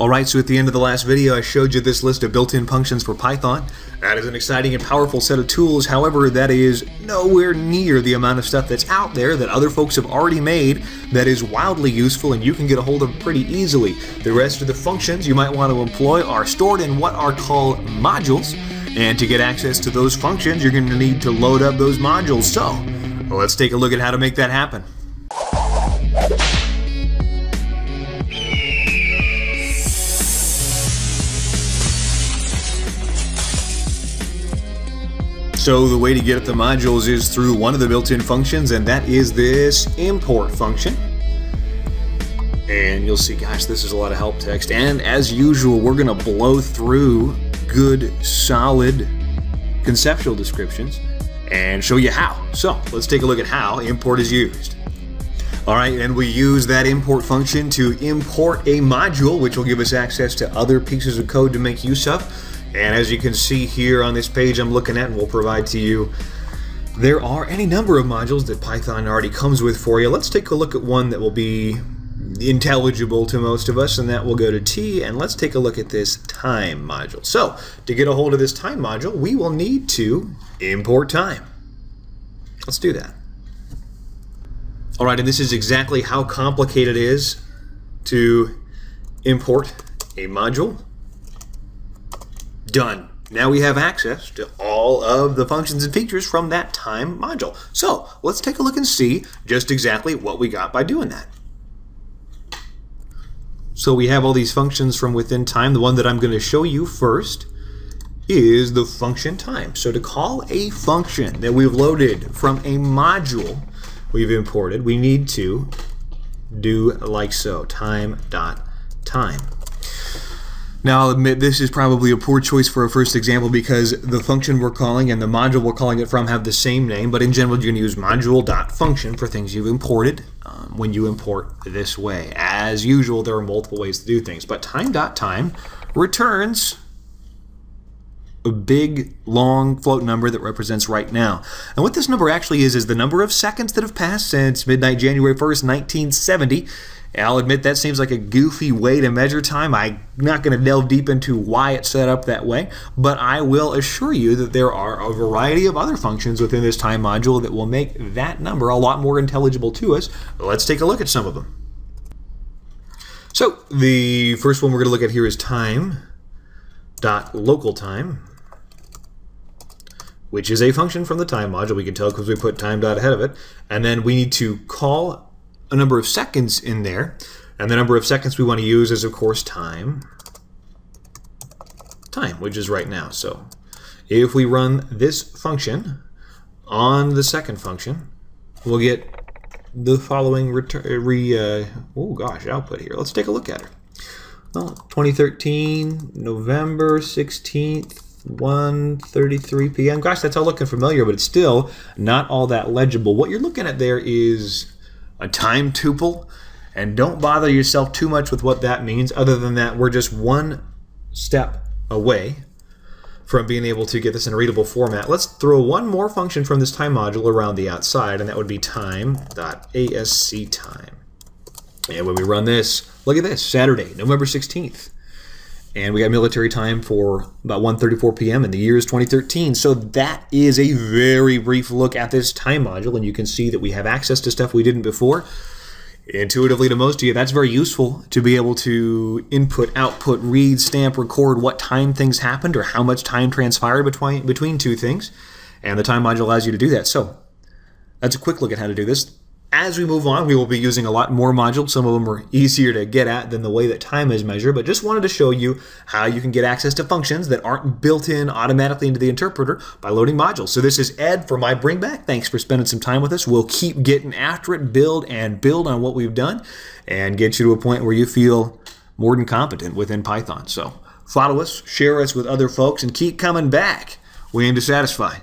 Alright, so at the end of the last video I showed you this list of built-in functions for Python. That is an exciting and powerful set of tools, however that is nowhere near the amount of stuff that's out there that other folks have already made that is wildly useful and you can get a hold of pretty easily. The rest of the functions you might want to employ are stored in what are called modules, and to get access to those functions you're going to need to load up those modules. So, let's take a look at how to make that happen. So the way to get at the modules is through one of the built-in functions, and that is this import function. And you'll see, gosh, this is a lot of help text. And as usual, we're to blow through good, solid conceptual descriptions and show you how. So let's take a look at how import is used. All right, and we use that import function to import a module, which will give us access to other pieces of code to make use of. And as you can see here on this page I'm looking at and we'll provide to you, there are any number of modules that Python already comes with for you. Let's take a look at one that will be intelligible to most of us, and that will go to T, and let's take a look at this time module. So, to get a hold of this time module, we will need to import time. Let's do that. All right, and this is exactly how complicated it is to import a module. Done. Now we have access to all of the functions and features from that time module. So let's take a look and see just exactly what we got by doing that. So we have all these functions from within time. The one that I'm going to show you first is the function time. So to call a function that we've loaded from a module we've imported, we need to do like so, time dot time. Now I'll admit this is probably a poor choice for a first example because the function we're calling and the module we're calling it from have the same name, but in general you're going to use module.function for things you've imported um, when you import this way. As usual, there are multiple ways to do things, but time.time returns a big, long float number that represents right now. And what this number actually is, is the number of seconds that have passed since midnight January 1st, 1970, I'll admit that seems like a goofy way to measure time. I'm not going to delve deep into why it's set up that way, but I will assure you that there are a variety of other functions within this time module that will make that number a lot more intelligible to us. Let's take a look at some of them. So the first one we're going to look at here is time dot local time which is a function from the time module. We can tell because we put time dot ahead of it. And then we need to call a number of seconds in there. And the number of seconds we want to use is, of course, time. Time, which is right now. So if we run this function on the second function, we'll get the following return, re, uh, oh gosh, output here. Let's take a look at it. Well, 2013, November 16th, 1.33 p.m. Gosh, that's all looking familiar, but it's still not all that legible. What you're looking at there is a time tuple, and don't bother yourself too much with what that means, other than that we're just one step away from being able to get this in a readable format. Let's throw one more function from this time module around the outside, and that would be time.asctime. And when we run this, look at this, Saturday, November 16th. And we got military time for about 1.34 p.m. and the year is 2013. So that is a very brief look at this time module, and you can see that we have access to stuff we didn't before. Intuitively to most of you, that's very useful to be able to input, output, read, stamp, record what time things happened or how much time transpired between, between two things. And the time module allows you to do that. So that's a quick look at how to do this. As we move on, we will be using a lot more modules. Some of them are easier to get at than the way that time is measured, but just wanted to show you how you can get access to functions that aren't built in automatically into the interpreter by loading modules. So this is Ed for My Bring Back. Thanks for spending some time with us. We'll keep getting after it, build and build on what we've done, and get you to a point where you feel more than competent within Python. So follow us, share us with other folks, and keep coming back. We aim to satisfy.